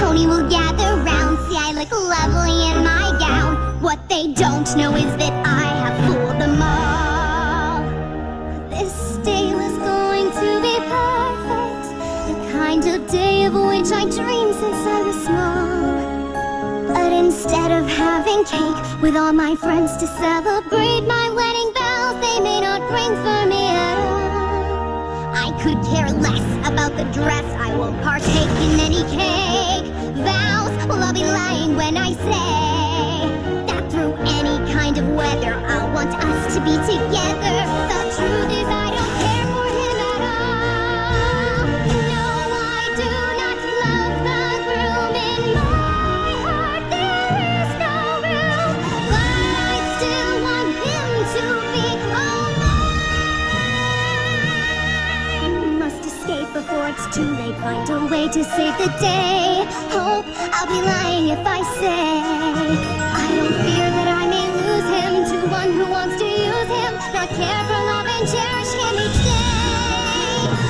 pony will gather round. See, I look lovely in my gown. What they don't know is that I have fooled them of which I dreamed since I was small. But instead of having cake with all my friends to celebrate my wedding bells, they may not ring for me at all. I could care less about the dress, I won't partake in any cake. Vows, well, I'll be lying when I say that through any kind of weather, I want us to be together. Too late. Find a way to save the day. Hope I'll be lying if I say I don't fear that I may lose him to one who wants to use him, not care for love and cherish him each day.